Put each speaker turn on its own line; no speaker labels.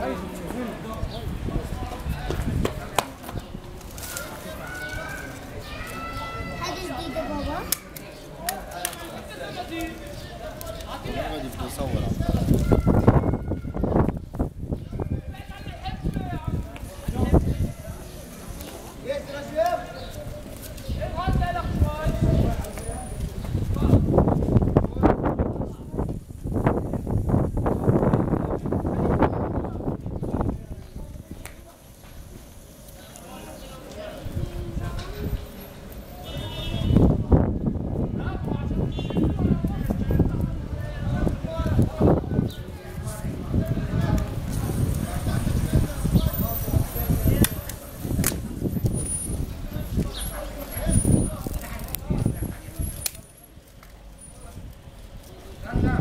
حاجة جديدة بابا. أنا غادي بصور Thank you.